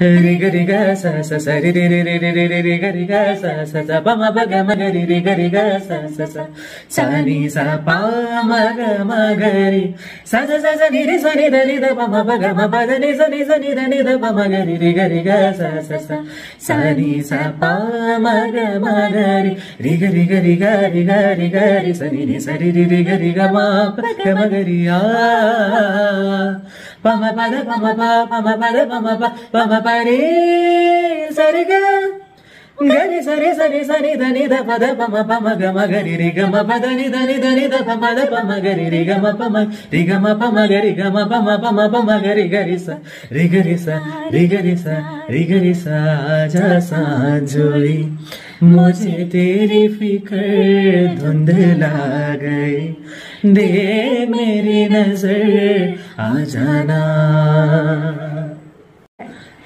ರಿಗರಿಗ ಸ ಸ ಸರಿ ರಿ ರಿ ರಿ ರಿ ರಿ ರಿ ರಿಗರಿಗ ಸ ಸ ಸ ಪ ಮ ಪ ಗ ಮ ಗ ರಿ ರಿಗರಿಗ ಸ ಸ ಸ ಸ ನಿ ಸ ಪ ಮ ಗ ಮ ಗ ರಿ ಸ ಸ ಸ ಸ ನಿ ರಿ ಸ ನಿ ದ ರಿ ದ ಪ ಮ ಪ ಗ ಮ ಪ ದ ನಿ ಸ ನಿ ಸ ನಿ ದ ನಿ ದ ಪ ಮ ಗ ರಿ ರಿಗರಿಗ ಸ ಸ ಸ ಸ ನಿ ಸ ಪ ಮ ಗ ಮ ಗ ರಿ ರಿಗರಿಗ ರಿಗ ರಿಗ ರಿಗ ರಿ ಸ ನಿ ರಿ ಸ ರಿ ರಿ ರಿಗರಿಗ ಮ ಪ ಗ ಮ ಗ ರಿ ಆ Bama bada bama ba bama bada bama ba bama bari sarga గని సరి సరి సరి దని ద పద పమ పమ గమ గరి రి గమ పద ని దని దని ద పమ ద పమ గరి రి గమ పమ రి గమ పమ గరి గమ పమ పమ పమ గరి గరి స రి గరి స రి గరి స రి గరి స जा सांझोई मुझे तेरी फिकर धुंध गई दे मेरी नज़र आ जाना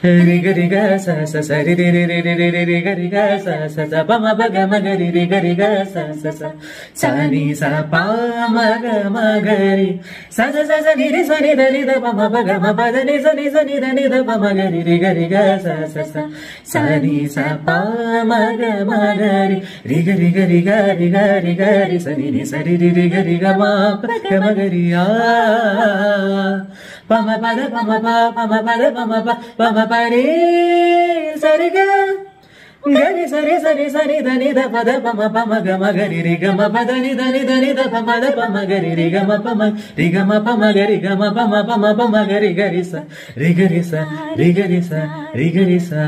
ರಿ ಗರಿ ಗ ಸ ಸ ಸ ರಿ ರಿ ರಿ ರಿ ರಿ ರಿ ರಿ ರಿ ಗ ರಿ ಗ ಸ ಸ ಸ ಪ ಮ ಪ ಗ ಮ ಗ ರಿ ರಿ ಗರಿ ಗ ಸ ಸ ಸ ಸ ನಿ ಸ ಪ ಮ ಗ ಮ ಗ ರಿ ಸ ಸ ಸ ಸ ನಿ ರಿ ಸ ನಿ ದ ನಿ ದ ಪ ಮ ಪ ಗ ಮ ಪ ದ ನಿ ಸ ನಿ ಸ ನಿ ದ ನಿ ದ ಪ ಮ ಗ ರಿ ರಿ ಗರಿ ಗ ಸ ಸ ಸ ಸ ನಿ ಸ ಪ ಮ ಗ ಮ ಗ ರಿ ರಿ ಗ ರಿ ಗ ರಿ ಗ ರಿ ಗ ರಿ ಸ ನಿ ನಿ ಸ ರಿ ರಿ ರಿ ಗ ರಿ ಗ ಮ ಪ ಗ ಮ ಗ ರಿ ಆ Bama bada bama ba bama bada bama ba bama bari sariga. Gari sari sari sari dani da pada bama bama gama gari ri gama pada ni dani dani da bama da bama gari ri gama bama ri gama bama gari gama bama bama bama gari gari sa ri gari sa ri gari sa ri gari sa.